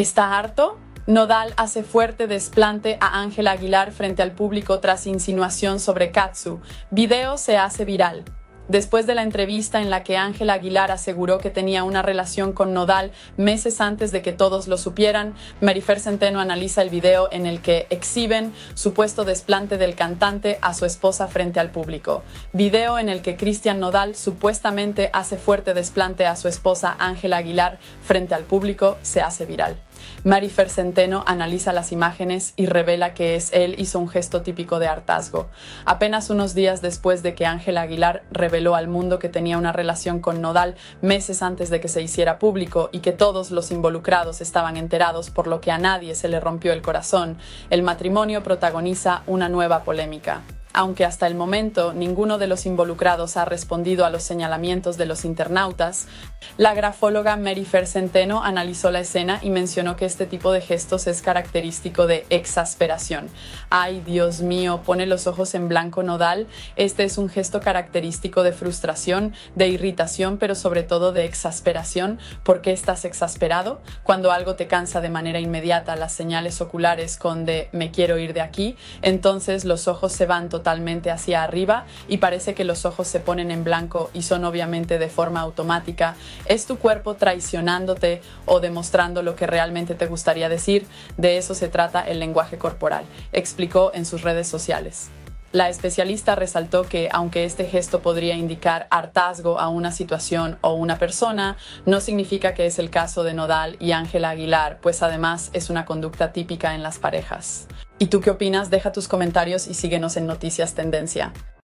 ¿Está harto? Nodal hace fuerte desplante a Ángela Aguilar frente al público tras insinuación sobre Katsu. Video se hace viral después de la entrevista en la que Ángela Aguilar aseguró que tenía una relación con Nodal meses antes de que todos lo supieran, Marifer Centeno analiza el video en el que exhiben supuesto desplante del cantante a su esposa frente al público. Video en el que Cristian Nodal supuestamente hace fuerte desplante a su esposa Ángela Aguilar frente al público se hace viral. Marifer Centeno analiza las imágenes y revela que es él hizo un gesto típico de hartazgo. Apenas unos días después de que Ángela Aguilar reveló al mundo que tenía una relación con Nodal meses antes de que se hiciera público y que todos los involucrados estaban enterados por lo que a nadie se le rompió el corazón, el matrimonio protagoniza una nueva polémica. Aunque hasta el momento ninguno de los involucrados ha respondido a los señalamientos de los internautas, la grafóloga Mary Fer Centeno analizó la escena y mencionó que este tipo de gestos es característico de exasperación. Ay, Dios mío, pone los ojos en blanco nodal. Este es un gesto característico de frustración, de irritación, pero sobre todo de exasperación. ¿Por qué estás exasperado? Cuando algo te cansa de manera inmediata, las señales oculares con de me quiero ir de aquí, entonces los ojos se van totalmente hacia arriba y parece que los ojos se ponen en blanco y son obviamente de forma automática. ¿Es tu cuerpo traicionándote o demostrando lo que realmente te gustaría decir? De eso se trata el lenguaje corporal, explicó en sus redes sociales. La especialista resaltó que, aunque este gesto podría indicar hartazgo a una situación o una persona, no significa que es el caso de Nodal y Ángela Aguilar, pues además es una conducta típica en las parejas. ¿Y tú qué opinas? Deja tus comentarios y síguenos en Noticias Tendencia.